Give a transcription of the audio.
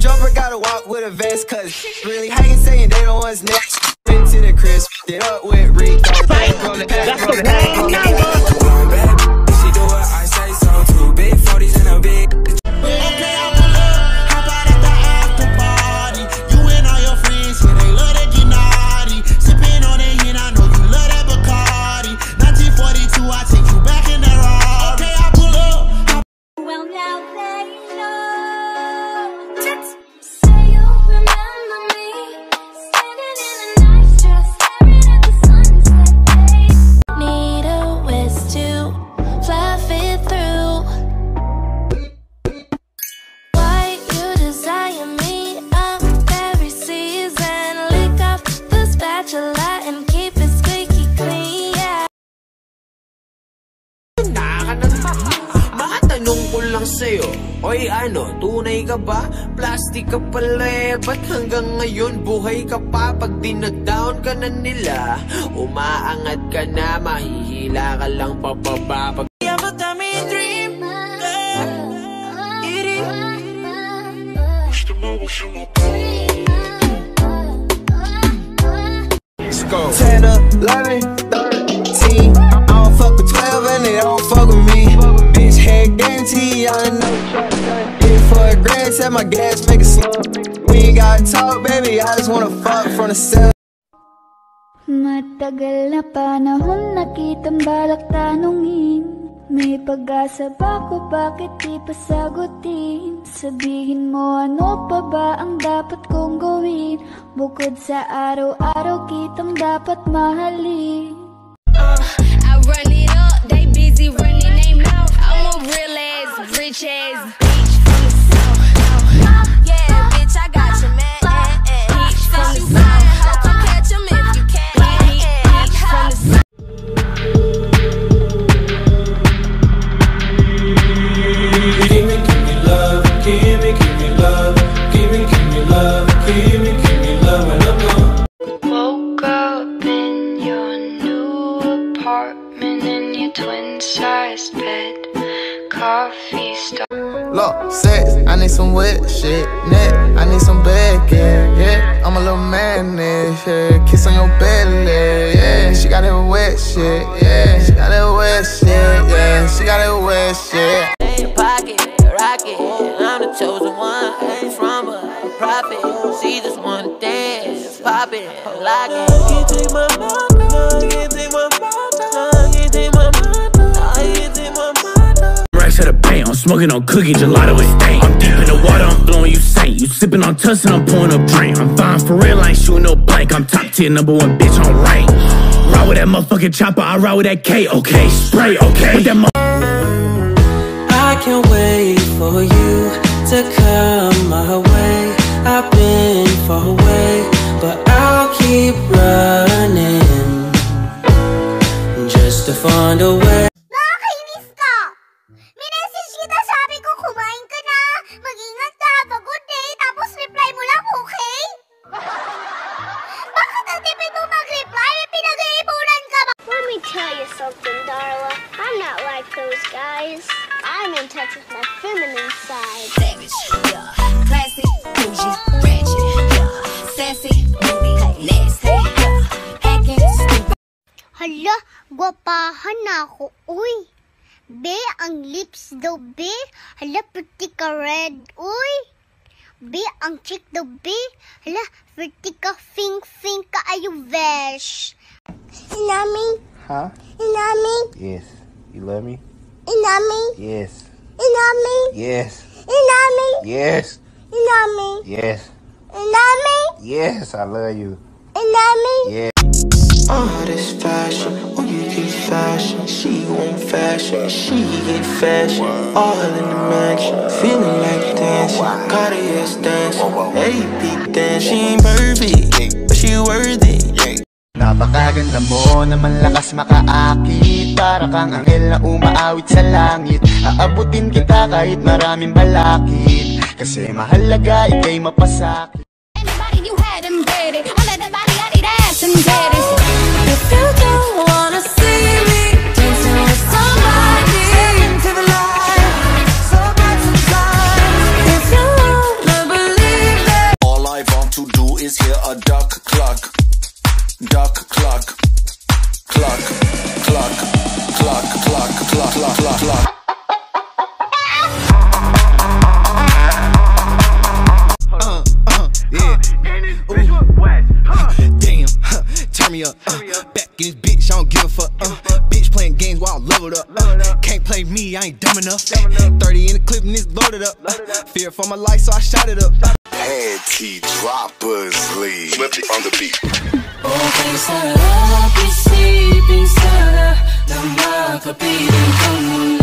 jumper, gotta walk with a vest, cause really hanging saying they don't want next. Into the crib, it up with Rico. That's the wrong number. Ko lang sa'yo Oy ano, tunay ka ba? Plastic ka pala eh Ba't hanggang ngayon buhay ka pa? Pag dinadown ka na nila Umaangat ka na Mahihila ka lang papaba Pag Let's go. 10, 11, 13. Guarantee, I know. Hit for a my gas, make it slow. We ain't gotta talk, baby, I just wanna fuck from the cell. Matagal na panahon nakitang balak tanungin May pag-asa ba ko bakit di pa sagutin Sabihin mo ano pa ba ang dapat kong gawin Bukod sa araw-araw kitang dapat mahalin Look, sex, I need some wet shit. Neck, I need some bacon. Yeah, I'm a little man, yeah. Kiss on your belly, yeah. She got that wet shit, yeah. She got that wet shit, yeah. She got that wet shit. your pocket, rocket I'm the chosen one From a prophet She just wanna dance, pop it, lock it Can't take my mind, I'm smoking on cookie gelato with stain. I'm deep in the water, I'm blowing you saint. You sipping on tuss and I'm pouring up drink. I'm fine for real, I ain't shooting no blank. I'm top tier, number one bitch on rank. Ride with that motherfucking chopper, I ride with that K, okay. Spray, okay. With that I can't wait for you to come my way. I've been far away, but I'll keep running just to find a way. Something, Darla. I'm not like those guys. I'm in touch with my feminine side. Savage, yeah. Classy, bougie, ratchet, yeah. Sassy, moody, nasty, yeah. Acting stupid. Hala, gwapahan na ako. Uy! Be, ang lips daw, be. Hala, pretty ka red. Uy! Be, ang cheek daw, be. Hala, pretty ka fing-fing ka ayo, vesh. Inami, Huh? You love me? Yes. You love me? You love me? Yes. You love me? Yes. You love me? Yes. inami, Yes. You love me? Yes, I love you. inami. Yeah. All this fashion, oh you get fashion. She want fashion, she get fashion. All in the mansion, feeling like dancing. Cartier dancing, AP dancing. She ain't perfect, but she worth it. Napakaganda mo naman lakas makaakit Para kang anghel na umaawit sa langit Aabutin kita kahit maraming balakid Kasi mahalaga ikay mapasakit Anybody you had them ready. All of the body, I need ass and titties. Enough. 30 in the clip and it's loaded up. Fear for my life, so I shot it up. Panty droppers leave. Flip it on the beat. Oh, pensará que sim, pensará na makapiling kang muli